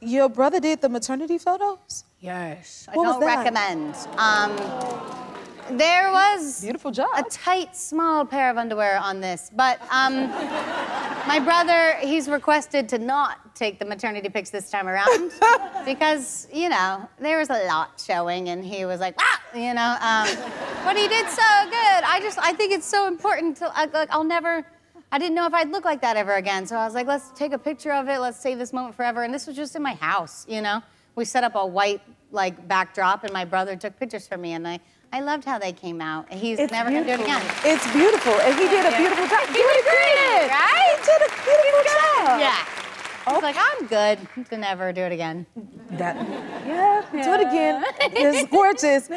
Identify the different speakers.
Speaker 1: Your brother did the maternity photos?
Speaker 2: Yes. I
Speaker 1: What was
Speaker 2: don't recommend. Um, there was
Speaker 1: Beautiful job.
Speaker 2: a tight, small pair of underwear on this, but um, my brother, he's requested to not take the maternity pics this time around because, you know, there was a lot showing, and he was like, ah, you know. Um, but he did so good. I just, I think it's so important to, like, I'll never. I didn't know if I'd look like that ever again. So I was like, let's take a picture of it. Let's save this moment forever. And this was just in my house, you know? We set up a white, like, backdrop, and my brother took pictures for me, and I, I loved how they came out. He's
Speaker 1: It's
Speaker 2: never gonna do it
Speaker 1: beautiful.
Speaker 2: again.
Speaker 1: It's beautiful, and he did a beautiful job.
Speaker 2: He did great, right?
Speaker 1: He did a beautiful job.
Speaker 2: Yeah. He's like, oh. I'm good to never do it again.
Speaker 1: That, yeah, do it again. It's gorgeous.